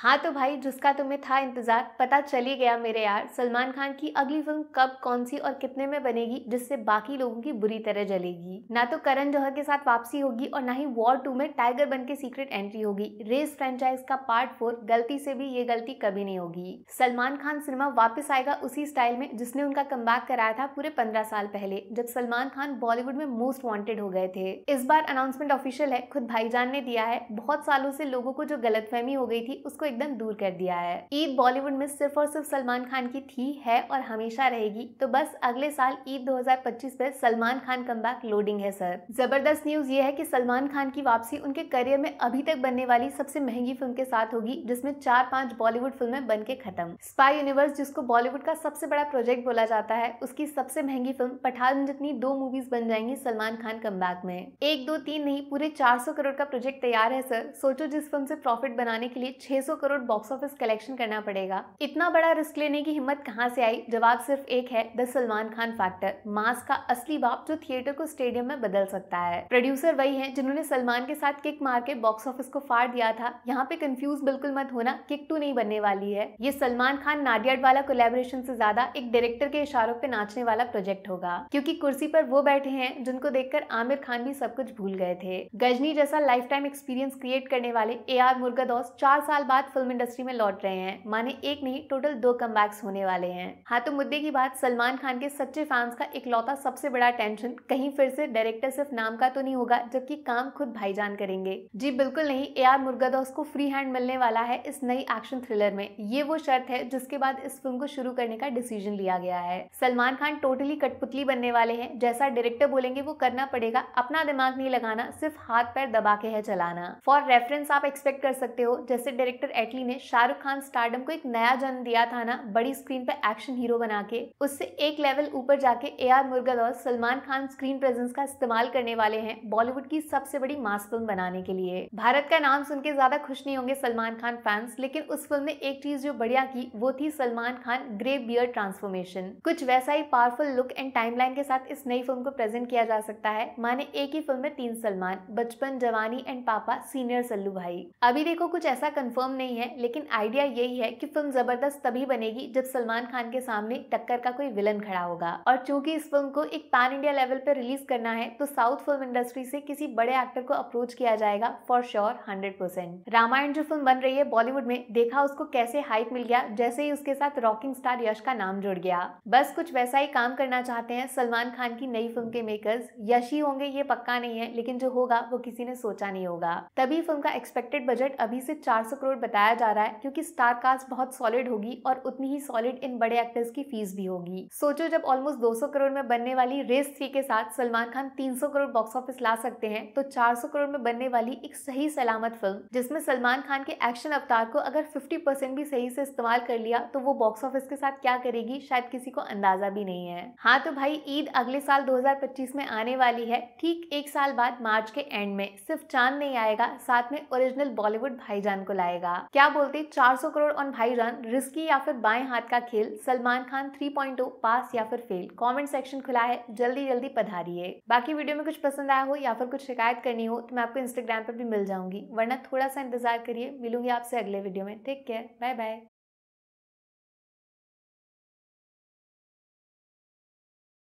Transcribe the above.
हाँ तो भाई, जिसका तुम्हें था इंतज़ार, पता चली गया मेरे यार, सलमान खान की अगली फ़िल्म कब, कौन सी और कितने में बनेगी, जिससे बाकी लोगों की बुरी तरह जलेगी। ना तो करण जौहर के साथ वापसी होगी और ना ही वॉर टू में टाइगर बन के सीक्रेट एंट्री होगी। रेस फ्रेंचाइज का पार्ट फोर गलती से भी ये गलती कभी नहीं होगी। सलमान खान सिनेमा वापस आएगा उसी स्टाइल में जिसने उनका कम कराया था पूरे पंद्रह साल पहले, जब सलमान खान बॉलीवुड में मोस्ट वॉन्टेड हो गए थे। इस बार अनाउंसमेंट ऑफिशियल है, खुद भाईजान ने दिया है। बहुत सालों से लोगों को जो गलतफहमी हो गई थी, उसको एकदम दूर कर दिया है। ईद बॉलीवुड में सिर्फ़ और सिर्फ़ सलमान खान की थी, है और हमेशा रहेगी। तो बस अगले साल ईद 2025 में सलमान खान कम लोडिंग है, सर। ज़बरदस्त न्यूज़ ये है कि सलमान खान की वापसी उनके करियर में अभी तक बनने वाली सबसे महँगी फ़िल्म के साथ होगी, जिसमें चार पाँच बॉलीवुड फ़िल्में बन के खत्म। स्पाई यूनिवर्स जिसको बॉलीवुड का सबसे बड़ा प्रोजेक्ट बोला जाता है, उसकी सबसे महँगी फ़िल्म पठान जितनी दो मूवीज़ बन जाएँगी सलमान खान कम में। एक, दो, तीन नहीं, पूरे 400 करोड़ का प्रोजेक्ट तैयार है, सर। सोचो जिस फ़िल्म से प्रॉफिट बनाने के लिए 600 करोड़ बॉक्स ऑफ़िस कलेक्शन करना पड़ेगा। इतना बड़ा रिस्क लेने की हिम्मत कहाँ से आई? जवाब सिर्फ़ एक है, the Salman Khan factor mass का असली बाप जो थिएटर को स्टेडियम में बदल सकता है। प्रोड्यूसर वही है जिन्होंने सलमान के साथ किक मार के बॉक्स ऑफ़िस को फाड़ दिया था। यहाँ पे कंफ्यूज बिल्कुल मत होना किक टू नहीं बनने वाली है। ये सलमान खान नाडियाड वाला कोलेबोरेशन से ज़्यादा एक डायरेक्टर के इशारों पे नाचने वाला प्रोजेक्ट होगा। क्योंकि कुर्सी पर वो बैठे हैं जिनको देखकर आमिर खान भी सब कुछ भूल गए थे। गजनी जैसा लाइफ टाइम एक्सपीरियंस क्रिएट करने वाले ए आर मुर्गादौस चार साल बाद फ़िल्म इंडस्ट्री में लौट रहे हैं। माने एक नहीं टोटल दो कम होने वाले हैं। हाँ तो मुद्दे की बात, सलमान खान के सच्चे फैंस का इकलौता सबसे बड़ा टेंशन कहीं फिर से डायरेक्टर सिर्फ़ नाम का तो नहीं होगा, जबकि काम खुद भाईजान करेंगे। जी, बिल्कुल नहीं ए आर मुर्गादौस को फ्री हैंड मिलने वाला है इस नई एक्शन थ्रिलर में। ये वो शर्त है, जिसके बाद इस फ़िल्म को शुरू करने का डिसीज़न लिया गया है। सलमान खान टोटली कठपुतली बनने वाले हैं। जैसा डायरेक्टर बोलेंगे, वो करना पड़ेगा, अपना दिमाग नहीं लगाना, सिर्फ़ हाथ पैर दबा के है चलाना। फॉर रेफरेंस आप एक्सपेक्ट कर सकते हो, जैसे डायरेक्टर एटली ने शाहरुख खान स्टारडम को एक नया जन्म दिया था ना, बड़ी स्क्रीन पे एक्शन हीरो बना के। उससे एक लेवल ऊपर जाके ए आर मुर्गल और सलमान खान स्क्रीन प्रेजेंस का इस्तेमाल करने वाले हैं बॉलीवुड की सबसे बड़ी मास फ़िल्म बनाने के लिए। भारत का नाम सुन के ज़्यादा खुश नहीं होंगे सलमान खान फैंस लेकिन उस फ़िल्म में एक चीज़ जो बढ़िया की, वो थी Salman Khan grey beard transformation कुछ वैसा ही पावरफुल लुक एंड टाइमलाइन के साथ इस नई फ़िल्म को प्रेजेंट किया जा सकता है। माने एक ही फ़िल्म में तीन सलमान, बचपन, जवानी एंड पापा सीनियर सल्लू भाई। अभी देखो कुछ ऐसा कंफर्म नहीं है, लेकिन आइडिया यही है कि फ़िल्म ज़बरदस्त तभी बनेगी जब सलमान खान के सामने टक्कर का कोई विलन खड़ा होगा। और चूँकि इस फ़िल्म को एक पैन इंडिया लेवल पर रिलीज़ करना है तो साउथ फ़िल्म इंडस्ट्री से किसी बड़े एक्टर को अप्रोच किया जाएगा for sure hundred percent Ramayana जो फ़िल्म बन रही है बॉलीवुड में, देखा उसको कैसे हाइप मिल गया, जैसे ही उसके साथ रॉकिंग स्टार यश का नाम जुड़ गया। बस कुछ वैसा ही काम करना चाहते हैं सलमान खान की नई फ़िल्म के मेकर्स यश ही होंगे, ये पक्का नहीं है, लेकिन जो होगा वो किसी ने सोचा नहीं होगा। तभी फ़िल्म का एक्सपेक्टेड बजट अभी से 400 करोड़ बताया जा रहा है, क्योंकि स्टार कास्ट बहुत सॉलिड होगी और उतनी ही सॉलिड इन बड़े एक्टर्स की फ़ीस भी होगी। सोचो जब ऑलमोस्ट 200 करोड़ में बनने वाली रेस थ्री के साथ सलमान खान 300 करोड़ बॉक्स ऑफ़िस ला सकते हैं तो 400 करोड़ में बनने वाली एक सही सलामत फ़िल्म जिसमें सलमान खान के एक्शन अवतार को अगर 50 परसेंट भी सही से इस्तेमाल कर लिया तो वो बॉक्स ऑफ़िस के साथ क्या करेगी, शायद किसी को अंदाज़ा भी नहीं है। हाँ तो भाई, ईद अगले साल दो हज़ार पच्चीस में आने वाली है, ठीक एक साल बाद मार्च के एंड में, सिर्फ़ चाँद नहीं आएगा, साथ में ओरिजिनल बॉलीवुड भाईजान को लाएगा। क्या बोलते 400 करोड़ ऑन भाई रन रिस्की या फिर बाएँ हाथ का खेल, सलमान खान 3.0 पास या फिर फेल कमेंट सेक्शन खुला है, जल्दी जल्दी पधारिए। बाकी वीडियो में कुछ पसंद आया हो या फिर कुछ शिकायत करनी हो तो मैं आपको इंस्टाग्राम पर भी मिल जाऊँगी। वरना थोड़ा सा इंतज़ार करिए, मिलूँगी आपसे अगले वीडियो में। Take care bye bye